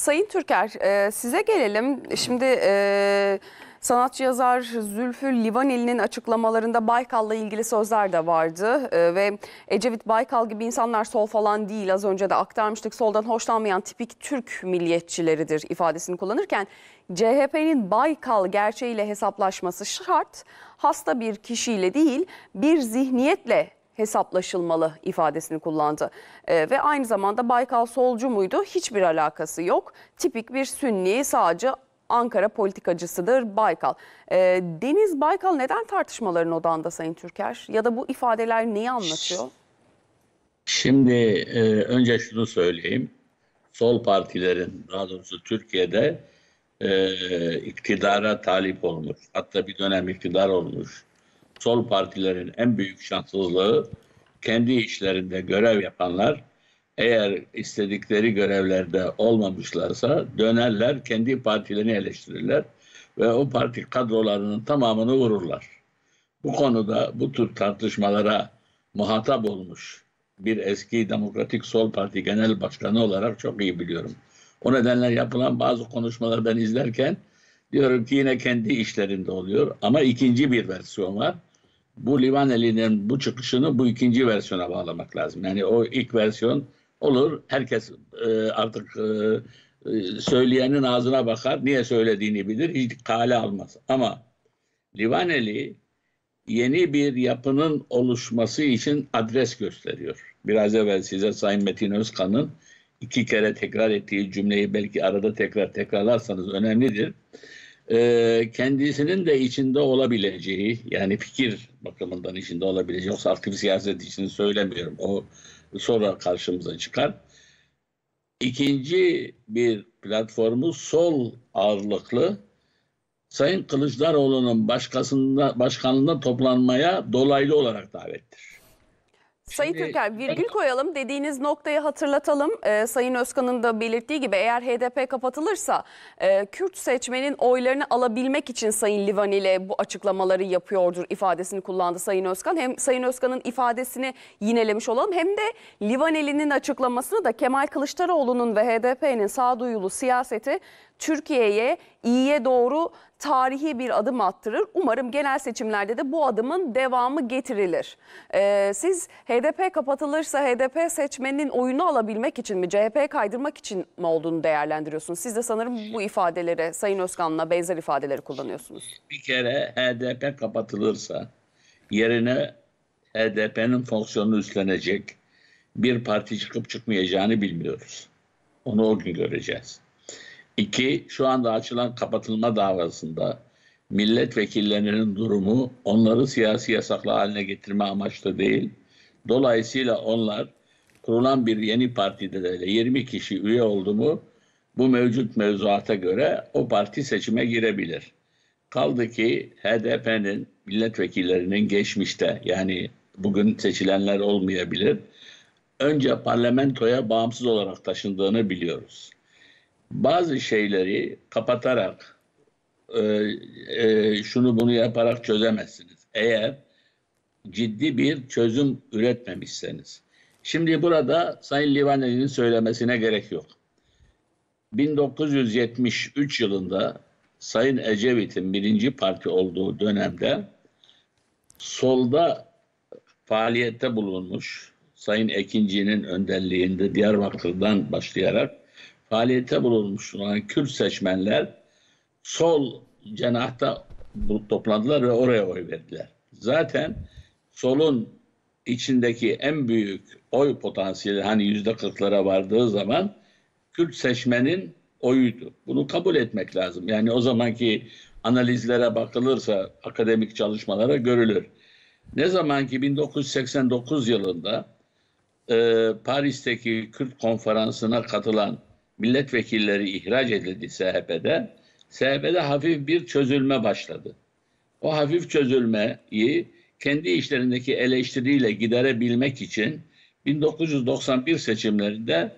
Sayın Türker, e, size gelelim. Şimdi e, sanatçı yazar Zülfü Livaneli'nin açıklamalarında Baykal'la ilgili sözler de vardı. E, ve Ecevit Baykal gibi insanlar sol falan değil. Az önce de aktarmıştık. Soldan hoşlanmayan tipik Türk milliyetçileridir ifadesini kullanırken CHP'nin Baykal gerçeğiyle hesaplaşması şart. Hasta bir kişiyle değil, bir zihniyetle hesaplaşılmalı ifadesini kullandı. Ee, ve aynı zamanda Baykal solcu muydu? Hiçbir alakası yok. Tipik bir sünni sağcı Ankara politikacısıdır Baykal. Ee, Deniz Baykal neden tartışmaların odağında Sayın Türker? Ya da bu ifadeler neyi anlatıyor? Şimdi e, önce şunu söyleyeyim. Sol partilerin daha doğrusu Türkiye'de e, iktidara talip olmuş. Hatta bir dönem iktidar olmuş sol partilerin en büyük şanssızlığı kendi işlerinde görev yapanlar eğer istedikleri görevlerde olmamışlarsa dönerler kendi partilerini eleştirirler ve o parti kadrolarının tamamını vururlar. Bu konuda bu tür tartışmalara muhatap olmuş bir eski Demokratik Sol Parti Genel Başkanı olarak çok iyi biliyorum. O nedenle yapılan bazı konuşmaları ben izlerken diyorum ki yine kendi işlerinde oluyor. Ama ikinci bir versiyon var bu Livaneli'nin bu çıkışını bu ikinci versiyona bağlamak lazım. Yani o ilk versiyon olur. Herkes e, artık e, e, söyleyenin ağzına bakar. Niye söylediğini bilir. Hiç kale almaz. Ama Livaneli yeni bir yapının oluşması için adres gösteriyor. Biraz evvel size Sayın Metin Özkan'ın iki kere tekrar ettiği cümleyi belki arada tekrar tekrarlarsanız önemlidir e, kendisinin de içinde olabileceği yani fikir bakımından içinde olabileceği yoksa aktif siyaset için söylemiyorum o sonra karşımıza çıkar. İkinci bir platformu sol ağırlıklı Sayın Kılıçdaroğlu'nun başkasında başkanlığında toplanmaya dolaylı olarak davettir. Sayın Şimdi, Türker virgül koyalım dediğiniz noktayı hatırlatalım. Ee, Sayın Özkan'ın da belirttiği gibi eğer HDP kapatılırsa e, Kürt seçmenin oylarını alabilmek için Sayın Livan ile bu açıklamaları yapıyordur ifadesini kullandı Sayın Özkan. Hem Sayın Özkan'ın ifadesini yinelemiş olalım hem de Livaneli'nin açıklamasını da Kemal Kılıçdaroğlu'nun ve HDP'nin sağduyulu siyaseti Türkiye'ye iyiye doğru tarihi bir adım attırır. Umarım genel seçimlerde de bu adımın devamı getirilir. Ee, siz HDP kapatılırsa HDP seçmeninin oyunu alabilmek için mi, CHP'ye kaydırmak için mi olduğunu değerlendiriyorsunuz? Siz de sanırım bu ifadeleri, Sayın Özkan'la benzer ifadeleri kullanıyorsunuz. Bir kere HDP kapatılırsa yerine HDP'nin fonksiyonunu üstlenecek bir parti çıkıp çıkmayacağını bilmiyoruz. Onu o gün göreceğiz. İki, şu anda açılan kapatılma davasında milletvekillerinin durumu onları siyasi yasaklı haline getirme amaçlı değil. Dolayısıyla onlar kurulan bir yeni partide de 20 kişi üye oldu mu bu mevcut mevzuata göre o parti seçime girebilir. Kaldı ki HDP'nin milletvekillerinin geçmişte yani bugün seçilenler olmayabilir. Önce parlamentoya bağımsız olarak taşındığını biliyoruz bazı şeyleri kapatarak e, e, şunu bunu yaparak çözemezsiniz. Eğer ciddi bir çözüm üretmemişseniz. Şimdi burada Sayın Livaneli'nin söylemesine gerek yok. 1973 yılında Sayın Ecevit'in birinci parti olduğu dönemde solda faaliyette bulunmuş Sayın Ekinci'nin önderliğinde Diyarbakır'dan başlayarak faaliyete bulunmuş olan Kürt seçmenler sol cenahta toplandılar ve oraya oy verdiler. Zaten solun içindeki en büyük oy potansiyeli hani yüzde kırklara vardığı zaman Kürt seçmenin oyuydu. Bunu kabul etmek lazım. Yani o zamanki analizlere bakılırsa akademik çalışmalara görülür. Ne zaman ki 1989 yılında e, Paris'teki Kürt konferansına katılan milletvekilleri ihraç edildi SHP'de. SHP'de hafif bir çözülme başladı. O hafif çözülmeyi kendi işlerindeki eleştiriyle giderebilmek için 1991 seçimlerinde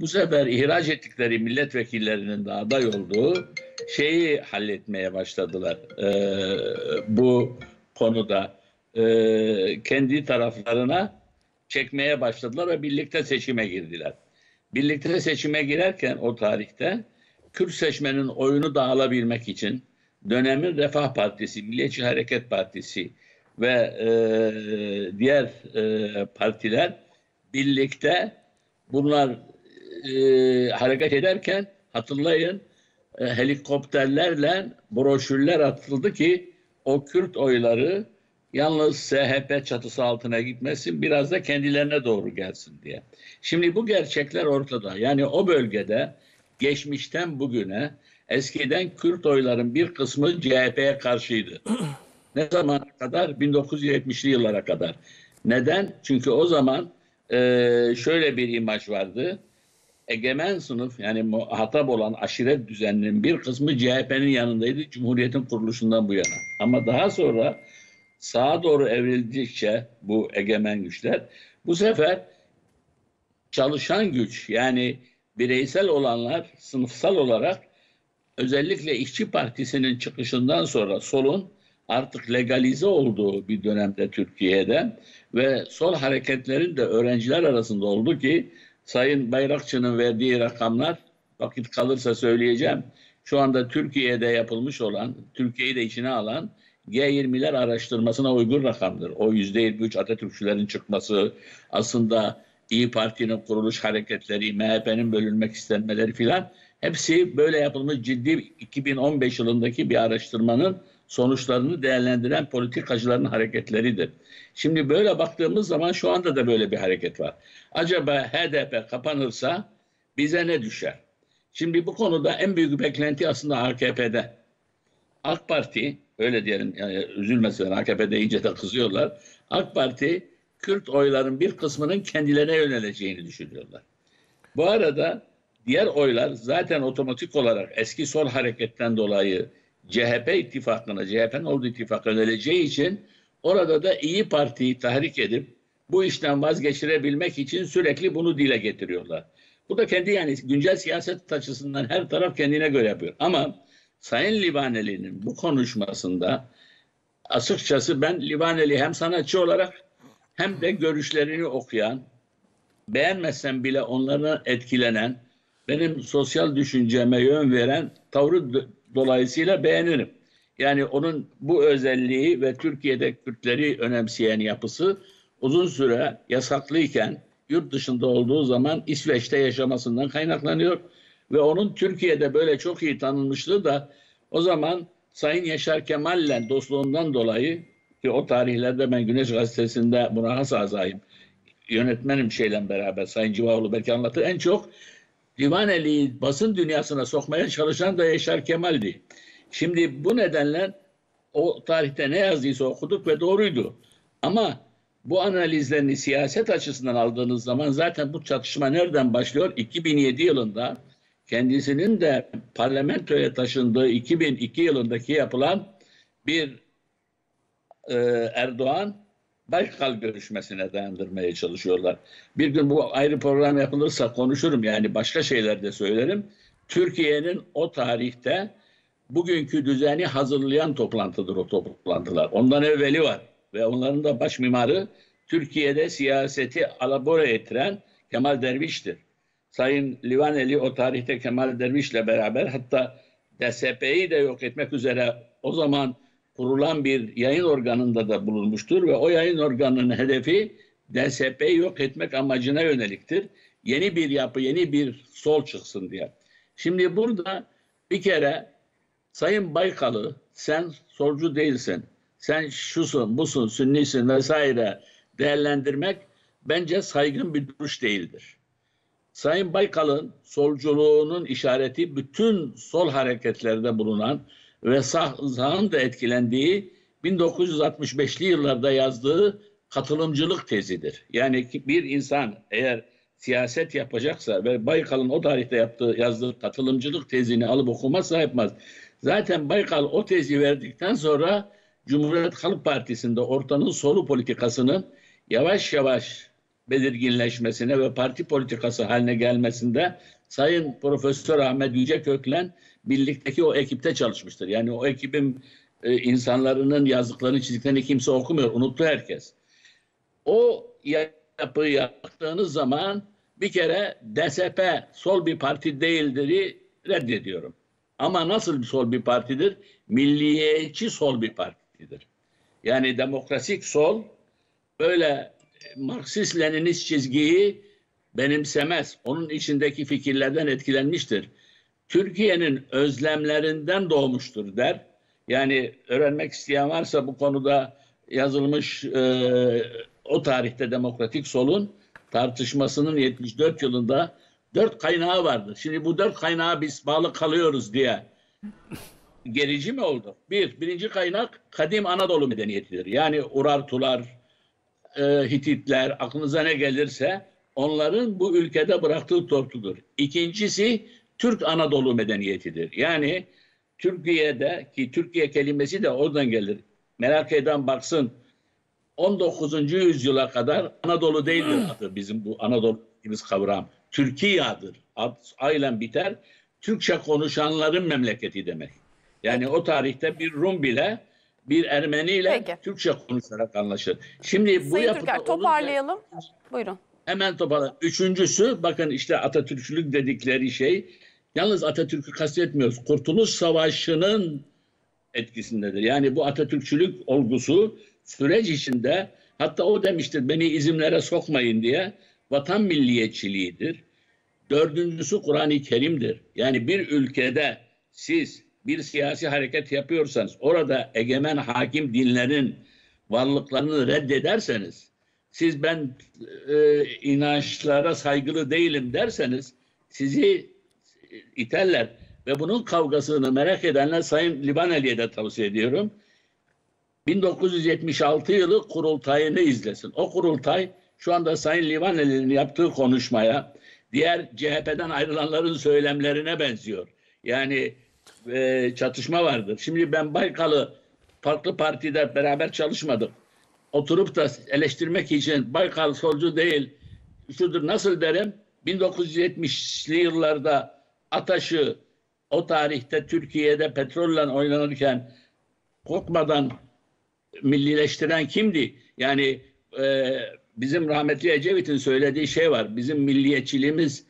bu sefer ihraç ettikleri milletvekillerinin de aday olduğu şeyi halletmeye başladılar. Ee, bu konuda ee, kendi taraflarına çekmeye başladılar ve birlikte seçime girdiler. Birlikte seçime girerken o tarihte Kürt seçmenin oyunu da alabilmek için dönemin Refah Partisi, Milliyetçi Hareket Partisi ve e, diğer e, partiler birlikte bunlar e, hareket ederken hatırlayın e, helikopterlerle broşürler atıldı ki o Kürt oyları yalnız SHP çatısı altına gitmesin biraz da kendilerine doğru gelsin diye. Şimdi bu gerçekler ortada. Yani o bölgede geçmişten bugüne eskiden Kürt oyların bir kısmı CHP'ye karşıydı. Ne zamana kadar? 1970'li yıllara kadar. Neden? Çünkü o zaman e, şöyle bir imaj vardı. Egemen sınıf yani muhatap olan aşiret düzeninin bir kısmı CHP'nin yanındaydı Cumhuriyet'in kuruluşundan bu yana. Ama daha sonra sağa doğru evrildikçe bu egemen güçler bu sefer çalışan güç yani bireysel olanlar sınıfsal olarak özellikle İşçi Partisi'nin çıkışından sonra solun artık legalize olduğu bir dönemde Türkiye'de ve sol hareketlerin de öğrenciler arasında oldu ki Sayın Bayrakçı'nın verdiği rakamlar vakit kalırsa söyleyeceğim. Şu anda Türkiye'de yapılmış olan, Türkiye'yi de içine alan G20'ler araştırmasına uygun rakamdır. O %23 Atatürkçülerin çıkması, aslında İyi Parti'nin kuruluş hareketleri, MHP'nin bölünmek istenmeleri filan hepsi böyle yapılmış ciddi 2015 yılındaki bir araştırmanın sonuçlarını değerlendiren politikacıların hareketleridir. Şimdi böyle baktığımız zaman şu anda da böyle bir hareket var. Acaba HDP kapanırsa bize ne düşer? Şimdi bu konuda en büyük beklenti aslında AKP'de. AK Parti öyle diyelim yani üzülmesinler AKP'de iyice de kızıyorlar. AK Parti Kürt oyların bir kısmının kendilerine yöneleceğini düşünüyorlar. Bu arada diğer oylar zaten otomatik olarak eski sol hareketten dolayı CHP ittifakına, CHP'nin olduğu ittifaka yöneleceği için orada da İyi Parti'yi tahrik edip bu işten vazgeçirebilmek için sürekli bunu dile getiriyorlar. Bu da kendi yani güncel siyaset açısından her taraf kendine göre yapıyor. Ama Sayın Livaneli'nin bu konuşmasında açıkçası ben Livaneli hem sanatçı olarak hem de görüşlerini okuyan, beğenmezsem bile onlara etkilenen, benim sosyal düşünceme yön veren tavrı dolayısıyla beğenirim. Yani onun bu özelliği ve Türkiye'de Kürtleri önemseyen yapısı uzun süre yasaklıyken yurt dışında olduğu zaman İsveç'te yaşamasından kaynaklanıyor. Ve onun Türkiye'de böyle çok iyi tanınmışlığı da o zaman Sayın Yaşar Kemal'le dostluğundan dolayı ki o tarihlerde ben Güneş Gazetesi'nde buna has azayım. Yönetmenim şeyle beraber Sayın Civaoğlu belki anlatır. En çok Divaneli'yi basın dünyasına sokmaya çalışan da Yaşar Kemal'di. Şimdi bu nedenle o tarihte ne yazdıysa okuduk ve doğruydu. Ama bu analizlerini siyaset açısından aldığınız zaman zaten bu çatışma nereden başlıyor? 2007 yılında kendisinin de parlamentoya taşındığı 2002 yılındaki yapılan bir e, Erdoğan Baykal görüşmesine dayandırmaya çalışıyorlar. Bir gün bu ayrı program yapılırsa konuşurum yani başka şeyler de söylerim. Türkiye'nin o tarihte bugünkü düzeni hazırlayan toplantıdır o toplantılar. Ondan evveli var ve onların da baş mimarı Türkiye'de siyaseti alabora ettiren Kemal Derviş'tir. Sayın Livaneli o tarihte Kemal Derviş'le beraber hatta DSP'yi de yok etmek üzere o zaman kurulan bir yayın organında da bulunmuştur ve o yayın organının hedefi DSP'yi yok etmek amacına yöneliktir. Yeni bir yapı, yeni bir sol çıksın diye. Şimdi burada bir kere Sayın Baykal'ı sen solcu değilsin, sen şusun, busun, sünnisin vesaire değerlendirmek bence saygın bir duruş değildir. Sayın Baykal'ın solculuğunun işareti bütün sol hareketlerde bulunan ve sağ, sağın da etkilendiği 1965'li yıllarda yazdığı katılımcılık tezidir. Yani bir insan eğer siyaset yapacaksa ve Baykal'ın o tarihte yaptığı yazdığı katılımcılık tezini alıp okumazsa yapmaz. Zaten Baykal o tezi verdikten sonra Cumhuriyet Halk Partisi'nde ortanın solu politikasının yavaş yavaş belirginleşmesine ve parti politikası haline gelmesinde Sayın Profesör Ahmet Yücekök'le birlikteki o ekipte çalışmıştır. Yani o ekibin e, insanların yazdıklarını çizdiklerini kimse okumuyor. Unuttu herkes. O yapıyı yaptığınız zaman bir kere DSP sol bir parti değildir'i reddediyorum. Ama nasıl bir sol bir partidir? Milliyetçi sol bir partidir. Yani demokratik sol böyle Marksist-Leninist çizgiyi benimsemez. Onun içindeki fikirlerden etkilenmiştir. Türkiye'nin özlemlerinden doğmuştur der. Yani öğrenmek isteyen varsa bu konuda yazılmış e, o tarihte demokratik solun tartışmasının 74 yılında dört kaynağı vardı. Şimdi bu dört kaynağa biz bağlı kalıyoruz diye gerici mi oldu? Bir, birinci kaynak kadim Anadolu medeniyetidir. Yani Urartular, e, Hititler, aklınıza ne gelirse onların bu ülkede bıraktığı tortudur. İkincisi Türk Anadolu medeniyetidir. Yani Türkiye'de ki Türkiye kelimesi de oradan gelir. Merak eden baksın 19. yüzyıla kadar Anadolu değildir adı bizim bu Anadolu dediğimiz kavram. Türkiye'dir. Ad, aynen biter. Türkçe konuşanların memleketi demek. Yani o tarihte bir Rum bile bir Ermeni ile Peki. Türkçe konuşarak anlaşır. Şimdi bu Sayın yapıda Türker olunca- toparlayalım. Buyurun. Hemen toparla. Üçüncüsü bakın işte Atatürkçülük dedikleri şey yalnız Atatürk'ü kastetmiyoruz. Kurtuluş Savaşı'nın etkisindedir. Yani bu Atatürkçülük olgusu süreç içinde hatta o demiştir beni izimlere sokmayın diye vatan milliyetçiliğidir. Dördüncüsü Kur'an-ı Kerim'dir. Yani bir ülkede siz bir siyasi hareket yapıyorsanız orada egemen hakim dinlerin varlıklarını reddederseniz siz ben e, inançlara saygılı değilim derseniz sizi iterler. Ve bunun kavgasını merak edenler Sayın Livaneli'ye de tavsiye ediyorum. 1976 yılı kurultayını izlesin. O kurultay şu anda Sayın Livaneli'nin yaptığı konuşmaya diğer CHP'den ayrılanların söylemlerine benziyor. Yani e, çatışma vardır. Şimdi ben Baykal'ı farklı partide beraber çalışmadık. Oturup da eleştirmek için Baykal solcu değil, şudur nasıl derim? 1970'li yıllarda Ataş'ı o tarihte Türkiye'de petrolle oynanırken korkmadan millileştiren kimdi? Yani e, bizim rahmetli Ecevit'in söylediği şey var. Bizim milliyetçiliğimiz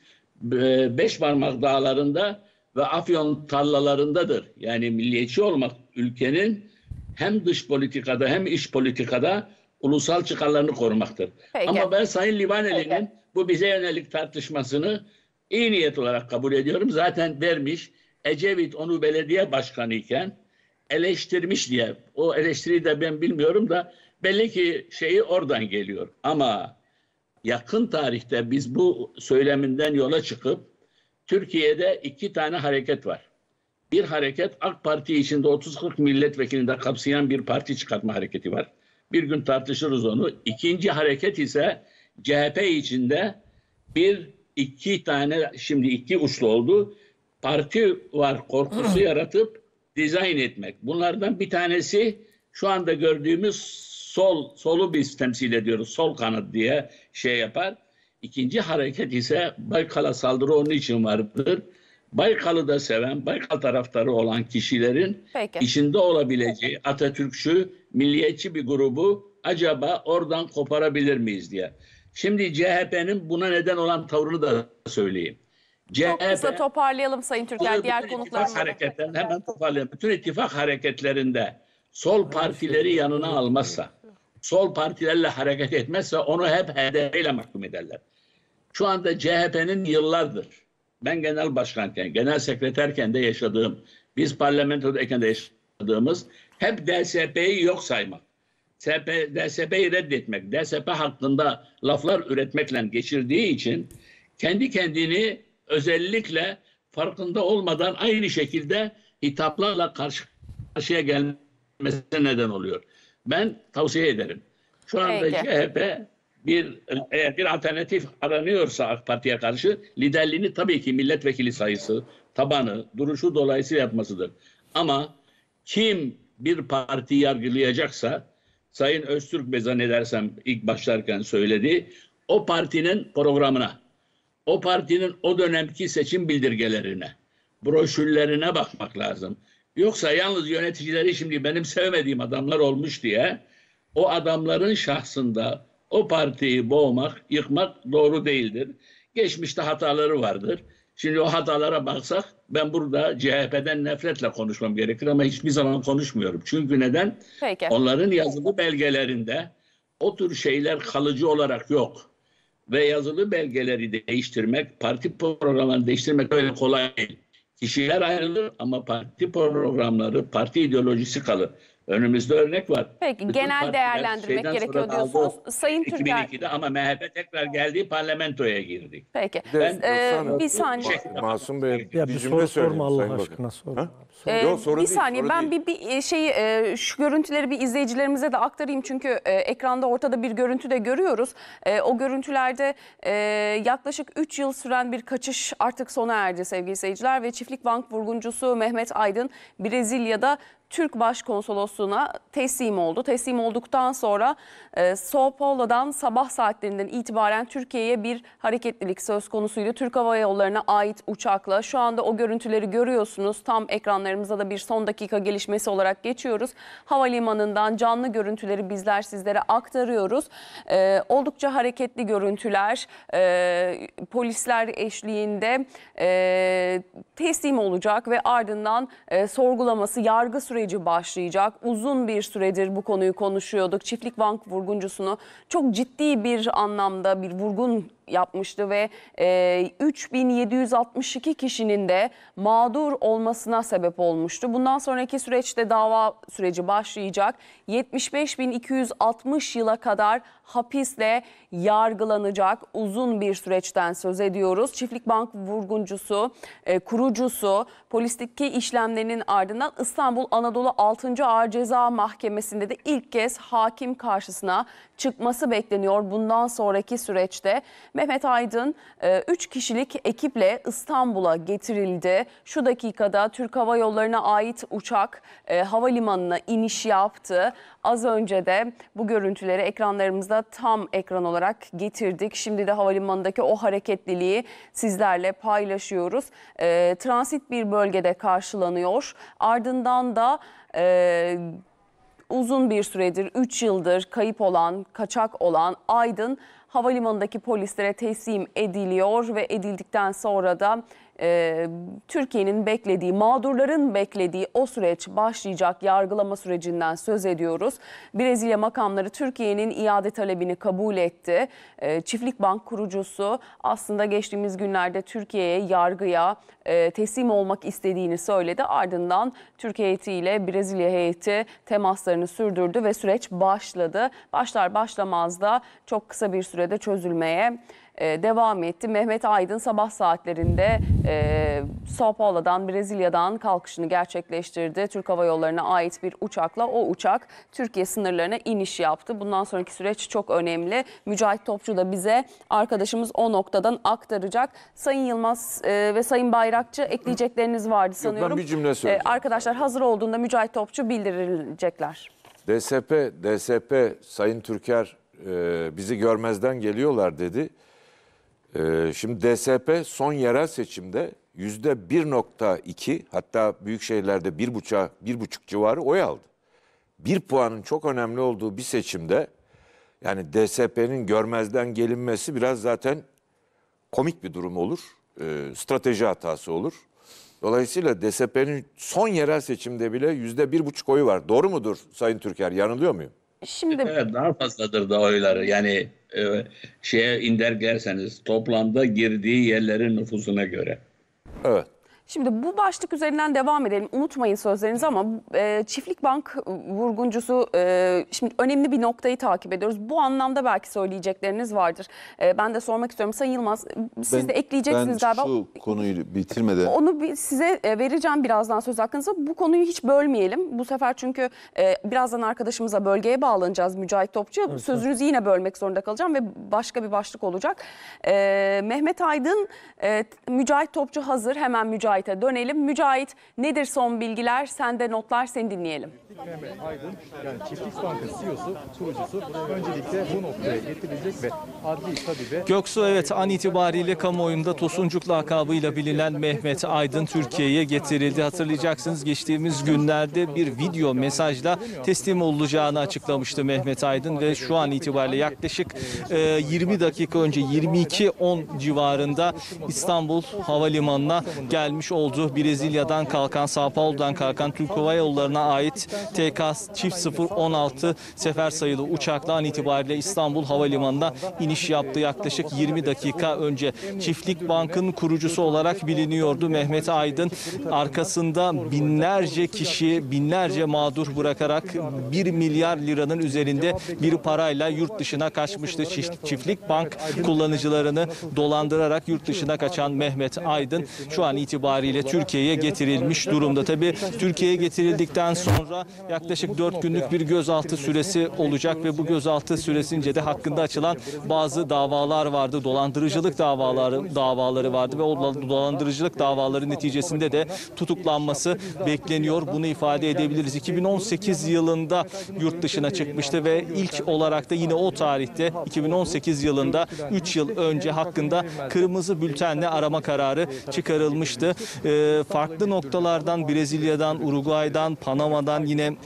e, beş parmak dağlarında ve Afyon tarlalarındadır. Yani milliyetçi olmak ülkenin hem dış politikada hem iç politikada ulusal çıkarlarını korumaktır. Peki. Ama ben Sayın Livaneli'nin bu bize yönelik tartışmasını iyi niyet olarak kabul ediyorum. Zaten vermiş. Ecevit onu belediye başkanı iken eleştirmiş diye. O eleştiriyi de ben bilmiyorum da belli ki şeyi oradan geliyor. Ama yakın tarihte biz bu söyleminden yola çıkıp Türkiye'de iki tane hareket var. Bir hareket AK Parti içinde 30-40 milletvekilini de kapsayan bir parti çıkartma hareketi var. Bir gün tartışırız onu. İkinci hareket ise CHP içinde bir iki tane şimdi iki uçlu oldu. Parti var korkusu yaratıp dizayn etmek. Bunlardan bir tanesi şu anda gördüğümüz sol solu biz temsil ediyoruz. Sol kanat diye şey yapar. İkinci hareket ise Baykal'a saldırı onun için vardır. Baykal'ı da seven, Baykal taraftarı olan kişilerin Peki. içinde olabileceği Atatürkçü, milliyetçi bir grubu acaba oradan koparabilir miyiz diye. Şimdi CHP'nin buna neden olan tavrını da söyleyeyim. Çok kısa CHP toparlayalım Sayın Türker. Diğer ittifak konuklarımız. hareketlerinde hemen toparlayalım. Bütün ittifak hareketlerinde sol partileri yanına almazsa, sol partilerle hareket etmezse onu hep HDP ile mahkum ederler. Şu anda CHP'nin yıllardır ben genel başkanken, genel sekreterken de yaşadığım, biz parlamentodayken de yaşadığımız hep DSP'yi yok saymak. SP, DSP'yi reddetmek, DSP hakkında laflar üretmekle geçirdiği için kendi kendini özellikle farkında olmadan aynı şekilde hitaplarla karşı karşıya gelmesine neden oluyor. Ben tavsiye ederim. Şu anda Peki. CHP bir eğer bir alternatif aranıyorsa AK Parti'ye karşı liderliğini tabii ki milletvekili sayısı, tabanı, duruşu dolayısıyla yapmasıdır. Ama kim bir parti yargılayacaksa Sayın Öztürk Bey zannedersem ilk başlarken söyledi. O partinin programına, o partinin o dönemki seçim bildirgelerine, broşürlerine bakmak lazım. Yoksa yalnız yöneticileri şimdi benim sevmediğim adamlar olmuş diye o adamların şahsında o partiyi boğmak, yıkmak doğru değildir. Geçmişte hataları vardır. Şimdi o hatalara baksak ben burada CHP'den nefretle konuşmam gerekir ama hiçbir zaman konuşmuyorum. Çünkü neden? Peki. Onların yazılı belgelerinde o tür şeyler kalıcı olarak yok. Ve yazılı belgeleri değiştirmek, parti programlarını değiştirmek öyle kolay değil. Kişiler ayrılır ama parti programları, parti ideolojisi kalır. Önümüzde örnek var. Peki, Bütün genel değerlendirmek gerekiyor diyorsunuz. Sayın Türker- 2002'de ama MHP tekrar geldi parlamentoya girdik. Peki. Ben- Ee, bir saniye. Şey- Masum Bey Ya bir bir cümle soru söyleyeyim sorma Allah Sayın Bakan. aşkına sorma. Ee, Yok, sorun bir değil, saniye sorun ben değil. bir, bir şeyi e, şu görüntüleri bir izleyicilerimize de aktarayım çünkü e, ekranda ortada bir görüntü de görüyoruz. E, o görüntülerde e, yaklaşık 3 yıl süren bir kaçış artık sona erdi sevgili seyirciler ve Çiftlik Bank vurguncusu Mehmet Aydın Brezilya'da Türk Başkonsolosluğu'na teslim oldu. Teslim olduktan sonra e, Sao Paulo'dan sabah saatlerinden itibaren Türkiye'ye bir hareketlilik söz konusuydu. Türk Hava Yolları'na ait uçakla şu anda o görüntüleri görüyorsunuz. Tam ekranlarımıza da bir son dakika gelişmesi olarak geçiyoruz. Havalimanından canlı görüntüleri bizler sizlere aktarıyoruz. E, oldukça hareketli görüntüler. E, polisler eşliğinde e, teslim olacak ve ardından e, sorgulaması, yargı süreci başlayacak. Uzun bir süredir bu konuyu konuşuyorduk. Çiftlik Bank vurguncusunu çok ciddi bir anlamda bir vurgun yapmıştı ve e, 3762 kişinin de mağdur olmasına sebep olmuştu. Bundan sonraki süreçte dava süreci başlayacak. 75.260 yıla kadar hapisle yargılanacak uzun bir süreçten söz ediyoruz. Çiftlik Bank vurguncusu, e, kurucusu polisteki işlemlerinin ardından İstanbul Anadolu 6. Ağır Ceza Mahkemesi'nde de ilk kez hakim karşısına çıkması bekleniyor. Bundan sonraki süreçte Mehmet Aydın 3 kişilik ekiple İstanbul'a getirildi. Şu dakikada Türk Hava Yolları'na ait uçak e, havalimanına iniş yaptı. Az önce de bu görüntüleri ekranlarımızda tam ekran olarak getirdik. Şimdi de havalimanındaki o hareketliliği sizlerle paylaşıyoruz. E, transit bir bölgede karşılanıyor. Ardından da e, uzun bir süredir 3 yıldır kayıp olan, kaçak olan Aydın havalimanındaki polislere teslim ediliyor ve edildikten sonra da e, Türkiye'nin beklediği, mağdurların beklediği o süreç başlayacak yargılama sürecinden söz ediyoruz. Brezilya makamları Türkiye'nin iade talebini kabul etti. E, Çiftlik Bank kurucusu aslında geçtiğimiz günlerde Türkiye'ye yargıya e, teslim olmak istediğini söyledi. Ardından Türkiye heyetiyle Brezilya heyeti temaslarını sürdürdü ve süreç başladı. Başlar başlamaz da çok kısa bir sürede çözülmeye e, devam etti. Mehmet Aydın sabah saatlerinde e, Sao Paulo'dan Brezilya'dan kalkışını gerçekleştirdi. Türk Hava Yolları'na ait bir uçakla o uçak Türkiye sınırlarına iniş yaptı. Bundan sonraki süreç çok önemli. Mücahit Topçu da bize arkadaşımız o noktadan aktaracak. Sayın Yılmaz e, ve Sayın Bayrakçı ekleyecekleriniz vardı sanıyorum. bir cümle söyleyeceğim. E, arkadaşlar hazır olduğunda Mücahit Topçu bildirilecekler. DSP, DSP Sayın Türker e, bizi görmezden geliyorlar dedi. E, şimdi DSP son yerel seçimde yüzde 1.2 hatta büyük şehirlerde bir buçuk, bir buçuk civarı oy aldı. Bir puanın çok önemli olduğu bir seçimde yani DSP'nin görmezden gelinmesi biraz zaten komik bir durum olur. E, strateji hatası olur. Dolayısıyla DSP'nin son yerel seçimde bile yüzde bir buçuk oyu var. Doğru mudur Sayın Türker? Yanılıyor muyum? Şimdi Evet daha fazladır da oyları. Yani e, şeye indirgerseniz toplamda girdiği yerlerin nüfusuna göre. Evet. Şimdi bu başlık üzerinden devam edelim. Unutmayın sözlerinizi ama e, Çiftlik Bank vurguncusu e, şimdi önemli bir noktayı takip ediyoruz. Bu anlamda belki söyleyecekleriniz vardır. E, ben de sormak istiyorum. Sayın Yılmaz siz de ekleyeceksiniz ben galiba. şu konuyu bitirmeden Onu bir size e, vereceğim birazdan söz hakkınızda. Bu konuyu hiç bölmeyelim. Bu sefer çünkü e, birazdan arkadaşımıza bölgeye bağlanacağız Mücahit Topçu. Sözünüzü yine bölmek zorunda kalacağım ve başka bir başlık olacak. E, Mehmet Aydın, e, Mücahit Topçu hazır. Hemen Mücahit Mücahit'e dönelim. Mücahit nedir son bilgiler? Sende notlar seni dinleyelim. Mehmet Aydın yani Çiftlik Banka CEO'su, kurucusu öncelikle bu noktaya getirilecek ve adli tabibe Göksu evet an itibariyle kamuoyunda Tosuncuk lakabıyla bilinen Mehmet Aydın Türkiye'ye getirildi. Hatırlayacaksınız geçtiğimiz günlerde bir video mesajla teslim olacağını açıklamıştı Mehmet Aydın ve şu an itibariyle yaklaşık e, 20 dakika önce 22.10 civarında İstanbul Havalimanı'na gelmiş oldu. Brezilya'dan kalkan, Sao Paulo'dan kalkan Türk Hava Yolları'na ait TK çift 016 sefer sayılı uçakla an itibariyle İstanbul Havalimanı'na iniş yaptı yaklaşık 20 dakika önce. Çiftlik Bank'ın kurucusu olarak biliniyordu Mehmet Aydın. Arkasında binlerce kişi, binlerce mağdur bırakarak 1 milyar liranın üzerinde bir parayla yurt dışına kaçmıştı. Çift- Çiftlik Bank kullanıcılarını dolandırarak yurt dışına kaçan Mehmet Aydın şu an itibariyle Türkiye'ye getirilmiş durumda. Tabii Türkiye'ye getirildikten sonra yaklaşık 4 günlük bir gözaltı süresi olacak ve bu gözaltı süresince de hakkında açılan bazı davalar vardı. Dolandırıcılık davaları davaları vardı ve o dolandırıcılık davaları neticesinde de tutuklanması bekleniyor. Bunu ifade edebiliriz. 2018 yılında yurt dışına çıkmıştı ve ilk olarak da yine o tarihte 2018 yılında 3 yıl önce hakkında kırmızı bültenle arama kararı çıkarılmıştı. Ee, farklı noktalardan Brezilya'dan, Uruguay'dan, Panama'dan yine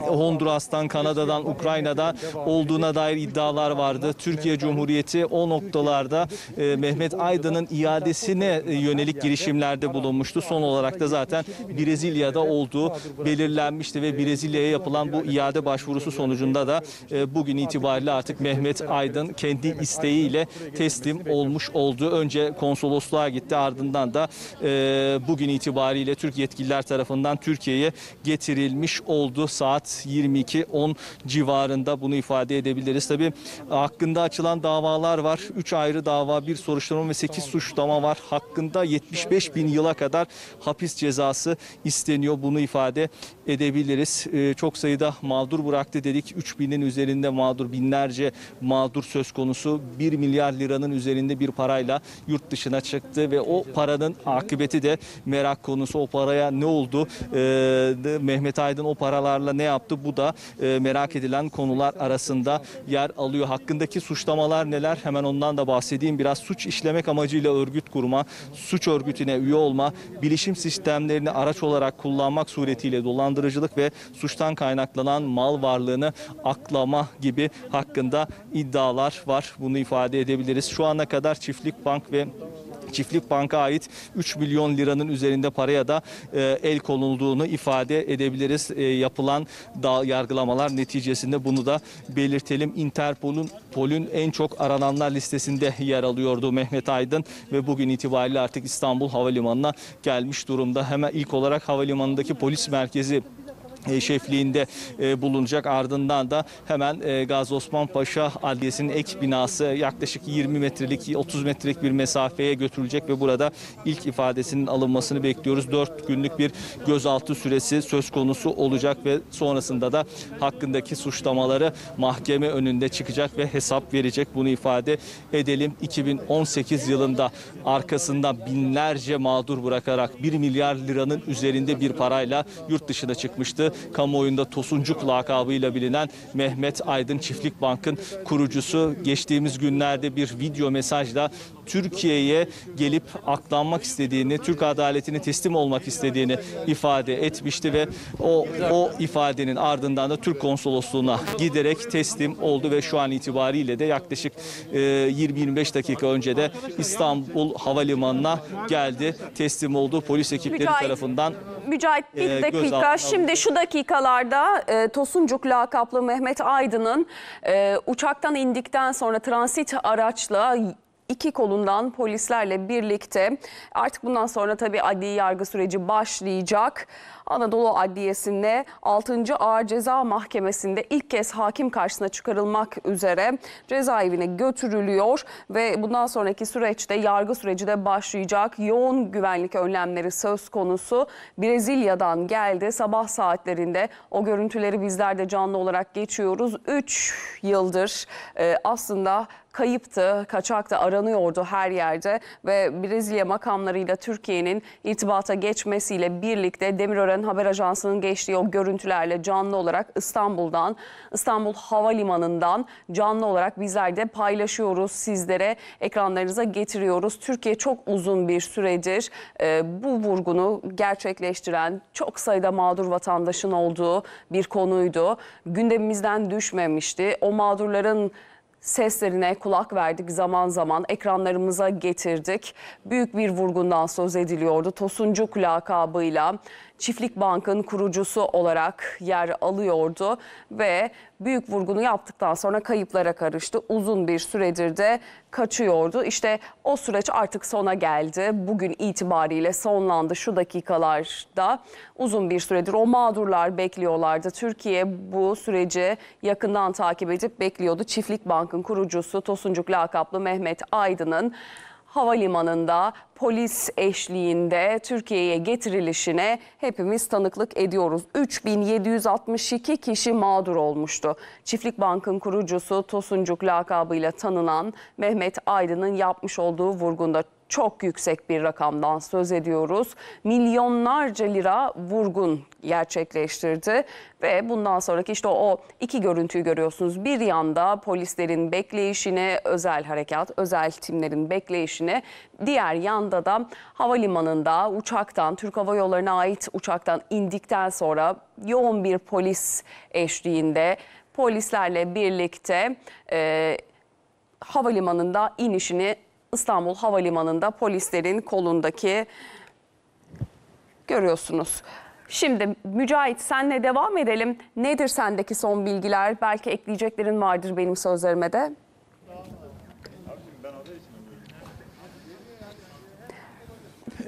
Honduras'tan, Kanada'dan, Ukrayna'da olduğuna dair iddialar vardı. Türkiye Cumhuriyeti o noktalarda e, Mehmet Aydın'ın iadesine e, yönelik girişimlerde bulunmuştu. Son olarak da zaten Brezilya'da olduğu belirlenmişti ve Brezilya'ya yapılan bu iade başvurusu sonucunda da e, bugün itibariyle artık Mehmet Aydın kendi isteğiyle teslim olmuş oldu. Önce konsolosluğa gitti ardından da e, bugün itibariyle Türk yetkililer tarafından Türkiye'ye getirilmiş oldu. Saat 22.10 civarında bunu ifade edebiliriz. Tabii hakkında açılan davalar var. 3 ayrı dava, bir soruşturma ve 8 suçlama var. Hakkında 75 bin yıla kadar hapis cezası isteniyor. Bunu ifade edebiliriz. Ee, çok sayıda mağdur bıraktı dedik. 3000'in üzerinde mağdur, binlerce mağdur söz konusu. 1 milyar liranın üzerinde bir parayla yurt dışına çıktı ve o paranın akıbeti de merak konusu. O paraya ne oldu? De Mehmet Aydın o paralarla ne yaptı? Bu da e, merak edilen konular arasında yer alıyor. Hakkındaki suçlamalar neler? Hemen ondan da bahsedeyim. Biraz suç işlemek amacıyla örgüt kurma, suç örgütüne üye olma, bilişim sistemlerini araç olarak kullanmak suretiyle dolandırıcılık ve suçtan kaynaklanan mal varlığını aklama gibi hakkında iddialar var. Bunu ifade edebiliriz. Şu ana kadar Çiftlik Bank ve Çiftlik Bank'a ait 3 milyon liranın üzerinde paraya da e, el konulduğunu ifade edebiliriz. E, yapılan da yargılamalar neticesinde bunu da belirtelim. Interpol'un Pol'ün en çok arananlar listesinde yer alıyordu Mehmet Aydın ve bugün itibariyle artık İstanbul Havalimanı'na gelmiş durumda. Hemen ilk olarak havalimanındaki polis merkezi şefliğinde e, bulunacak. Ardından da hemen e, Gazi Osman Paşa Adliyesi'nin ek binası yaklaşık 20 metrelik 30 metrelik bir mesafeye götürülecek ve burada ilk ifadesinin alınmasını bekliyoruz. 4 günlük bir gözaltı süresi söz konusu olacak ve sonrasında da hakkındaki suçlamaları mahkeme önünde çıkacak ve hesap verecek. Bunu ifade edelim. 2018 yılında arkasında binlerce mağdur bırakarak 1 milyar liranın üzerinde bir parayla yurt dışına çıkmıştı kamuoyunda Tosuncuk lakabıyla bilinen Mehmet Aydın Çiftlik Bank'ın kurucusu geçtiğimiz günlerde bir video mesajla Türkiye'ye gelip aklanmak istediğini, Türk adaletine teslim olmak istediğini ifade etmişti ve o o ifadenin ardından da Türk konsolosluğuna giderek teslim oldu ve şu an itibariyle de yaklaşık e, 20-25 dakika önce de İstanbul Havalimanı'na geldi, teslim oldu. Polis ekipleri Mücahit, tarafından Mücahit bir e, dakika. Şimdi şu dakikalarda e, Tosuncuk lakaplı Mehmet Aydın'ın e, uçaktan indikten sonra transit araçla iki kolundan polislerle birlikte artık bundan sonra tabii adli yargı süreci başlayacak. Anadolu Adliyesi'nde 6. Ağır Ceza Mahkemesi'nde ilk kez hakim karşısına çıkarılmak üzere cezaevine götürülüyor ve bundan sonraki süreçte yargı süreci de başlayacak. Yoğun güvenlik önlemleri söz konusu. Brezilya'dan geldi sabah saatlerinde o görüntüleri bizler de canlı olarak geçiyoruz. 3 yıldır e, aslında kayıptı, kaçaktı, aranıyordu her yerde ve Brezilya makamlarıyla Türkiye'nin irtibata geçmesiyle birlikte Demirören Haber Ajansı'nın geçtiği o görüntülerle canlı olarak İstanbul'dan, İstanbul Havalimanı'ndan canlı olarak bizler de paylaşıyoruz sizlere, ekranlarınıza getiriyoruz. Türkiye çok uzun bir süredir e, bu vurgunu gerçekleştiren çok sayıda mağdur vatandaşın olduğu bir konuydu. Gündemimizden düşmemişti. O mağdurların seslerine kulak verdik zaman zaman ekranlarımıza getirdik. Büyük bir vurgundan söz ediliyordu. Tosuncuk lakabıyla Çiftlik Bank'ın kurucusu olarak yer alıyordu ve büyük vurgunu yaptıktan sonra kayıplara karıştı. Uzun bir süredir de kaçıyordu. İşte o süreç artık sona geldi. Bugün itibariyle sonlandı şu dakikalarda. Uzun bir süredir o mağdurlar bekliyorlardı. Türkiye bu süreci yakından takip edip bekliyordu. Çiftlik Bank'ın kurucusu Tosuncuk lakaplı Mehmet Aydın'ın havalimanında polis eşliğinde Türkiye'ye getirilişine hepimiz tanıklık ediyoruz. 3762 kişi mağdur olmuştu. Çiftlik Bank'ın kurucusu Tosuncuk lakabıyla tanınan Mehmet Aydın'ın yapmış olduğu vurgunda çok yüksek bir rakamdan söz ediyoruz. Milyonlarca lira vurgun gerçekleştirdi ve bundan sonraki işte o iki görüntüyü görüyorsunuz. Bir yanda polislerin bekleyişine, özel harekat, özel timlerin bekleyişine, diğer yanda da havalimanında uçaktan, Türk Hava Yolları'na ait uçaktan indikten sonra yoğun bir polis eşliğinde polislerle birlikte e, havalimanında inişini İstanbul Havalimanı'nda polislerin kolundaki görüyorsunuz. Şimdi Mücahit senle devam edelim. Nedir sendeki son bilgiler? Belki ekleyeceklerin vardır benim sözlerime de.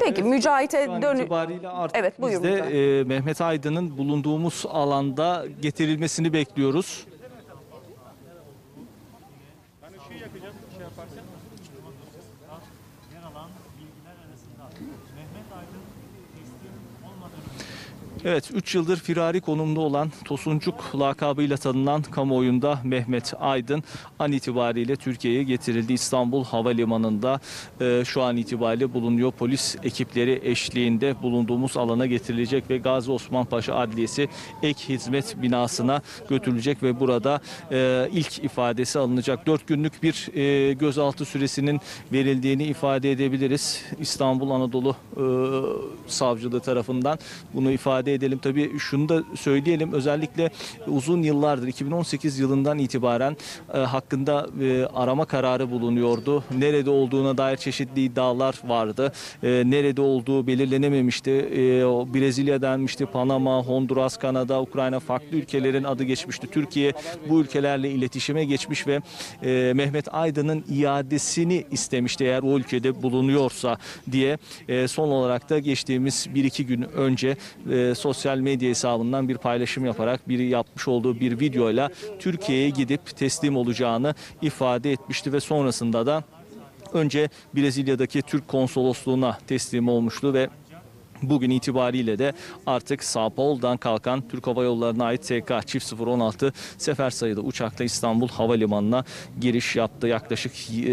Peki Mücahit'e dön. itibariyle artık Evet, biz buyur de Mücahit. e, Mehmet Aydın'ın bulunduğumuz alanda getirilmesini bekliyoruz. Mehmet Aydın teslim olmadan önce Evet 3 yıldır firari konumda olan Tosuncuk lakabıyla tanınan kamuoyunda Mehmet Aydın an itibariyle Türkiye'ye getirildi. İstanbul Havalimanı'nda e, şu an itibariyle bulunuyor. Polis ekipleri eşliğinde bulunduğumuz alana getirilecek ve Gazi Osman Paşa Adliyesi ek hizmet binasına götürülecek ve burada e, ilk ifadesi alınacak. 4 günlük bir e, gözaltı süresinin verildiğini ifade edebiliriz. İstanbul Anadolu e, Savcılığı tarafından bunu ifade edelim. Tabii şunu da söyleyelim özellikle uzun yıllardır 2018 yılından itibaren e, hakkında e, arama kararı bulunuyordu. Nerede olduğuna dair çeşitli iddialar vardı. E, nerede olduğu belirlenememişti. E, Brezilya denmişti, Panama, Honduras, Kanada, Ukrayna farklı ülkelerin adı geçmişti. Türkiye bu ülkelerle iletişime geçmiş ve e, Mehmet Aydın'ın iadesini istemişti eğer o ülkede bulunuyorsa diye. E, son olarak da geçtiğimiz 1-2 gün önce e, sosyal medya hesabından bir paylaşım yaparak biri yapmış olduğu bir videoyla Türkiye'ye gidip teslim olacağını ifade etmişti ve sonrasında da önce Brezilya'daki Türk konsolosluğuna teslim olmuştu ve Bugün itibariyle de artık Sao Paulo'dan kalkan Türk Hava Yolları'na ait TK çift 016 sefer sayıda uçakla İstanbul Havalimanı'na giriş yaptı. Yaklaşık e,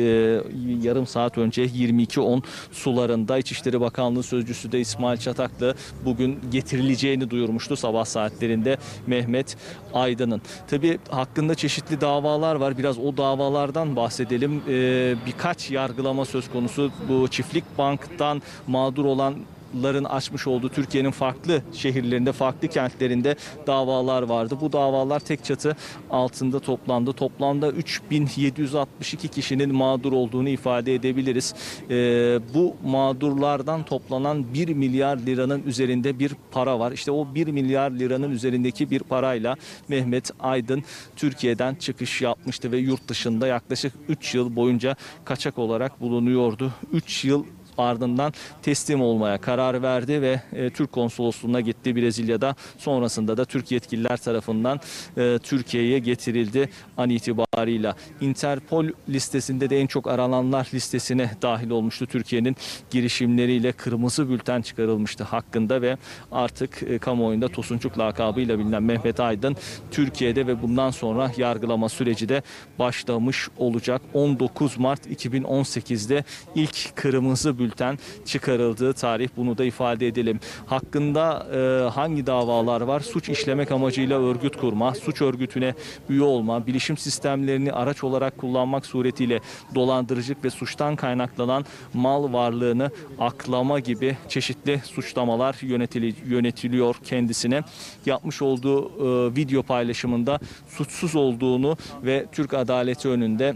yarım saat önce 22.10 sularında İçişleri Bakanlığı Sözcüsü de İsmail Çataklı bugün getirileceğini duyurmuştu sabah saatlerinde Mehmet Aydın'ın. Tabii hakkında çeşitli davalar var. Biraz o davalardan bahsedelim. E, birkaç yargılama söz konusu. Bu Çiftlik Bank'tan mağdur olan ların açmış olduğu Türkiye'nin farklı şehirlerinde, farklı kentlerinde davalar vardı. Bu davalar tek çatı altında toplandı. Toplamda 3762 kişinin mağdur olduğunu ifade edebiliriz. Ee, bu mağdurlardan toplanan 1 milyar liranın üzerinde bir para var. İşte o 1 milyar liranın üzerindeki bir parayla Mehmet Aydın Türkiye'den çıkış yapmıştı ve yurt dışında yaklaşık 3 yıl boyunca kaçak olarak bulunuyordu. 3 yıl ardından teslim olmaya karar verdi ve e, Türk konsolosluğuna gitti Brezilya'da. Sonrasında da Türk yetkililer tarafından e, Türkiye'ye getirildi an itibarıyla. Interpol listesinde de en çok arananlar listesine dahil olmuştu. Türkiye'nin girişimleriyle kırmızı bülten çıkarılmıştı hakkında ve artık e, kamuoyunda Tosuncuk lakabıyla bilinen Mehmet Aydın Türkiye'de ve bundan sonra yargılama süreci de başlamış olacak. 19 Mart 2018'de ilk kırmızı bülten çıkarıldığı tarih bunu da ifade edelim. Hakkında e, hangi davalar var? Suç işlemek amacıyla örgüt kurma, suç örgütüne üye olma, bilişim sistemlerini araç olarak kullanmak suretiyle dolandırıcılık ve suçtan kaynaklanan mal varlığını aklama gibi çeşitli suçlamalar yönetili, yönetiliyor kendisine. Yapmış olduğu e, video paylaşımında suçsuz olduğunu ve Türk adaleti önünde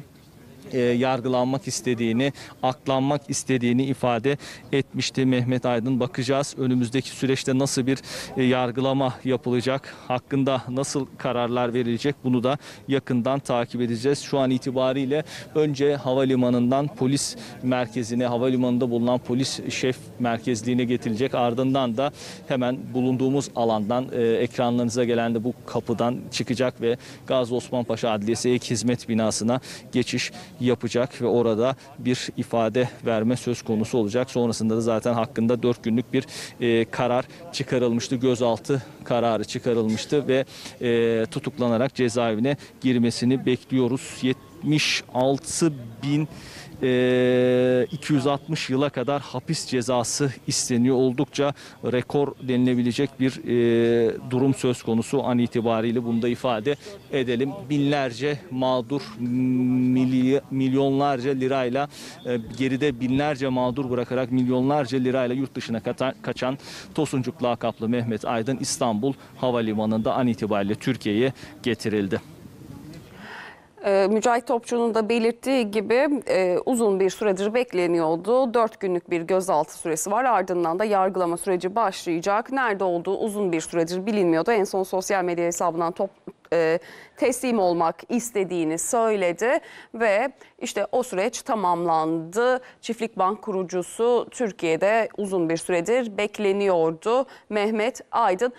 e, yargılanmak istediğini, aklanmak istediğini ifade etmişti Mehmet Aydın. Bakacağız önümüzdeki süreçte nasıl bir e, yargılama yapılacak, hakkında nasıl kararlar verilecek bunu da yakından takip edeceğiz. Şu an itibariyle önce havalimanından polis merkezine, havalimanında bulunan polis şef merkezliğine getirilecek. Ardından da hemen bulunduğumuz alandan e, ekranlarınıza gelen de bu kapıdan çıkacak ve Gazi Osman Paşa Adliyesi Ek Hizmet binasına geçiş yapacak ve orada bir ifade verme söz konusu olacak. Sonrasında da zaten hakkında 4 günlük bir e, karar çıkarılmıştı. Gözaltı kararı çıkarılmıştı ve e, tutuklanarak cezaevine girmesini bekliyoruz. 76 bin e, 260 yıla kadar hapis cezası isteniyor. Oldukça rekor denilebilecek bir e, durum söz konusu an itibariyle bunu da ifade edelim. Binlerce mağdur milli, milyonlarca lirayla e, geride binlerce mağdur bırakarak milyonlarca lirayla yurt dışına kata- kaçan Tosuncuk lakaplı Mehmet Aydın İstanbul Havalimanı'nda an itibariyle Türkiye'ye getirildi. Ee, Mücahit Topçu'nun da belirttiği gibi e, uzun bir süredir bekleniyordu. Dört günlük bir gözaltı süresi var. Ardından da yargılama süreci başlayacak. Nerede olduğu uzun bir süredir bilinmiyordu. En son sosyal medya hesabından top, e, teslim olmak istediğini söyledi ve işte o süreç tamamlandı. Çiftlik Bank kurucusu Türkiye'de uzun bir süredir bekleniyordu. Mehmet Aydın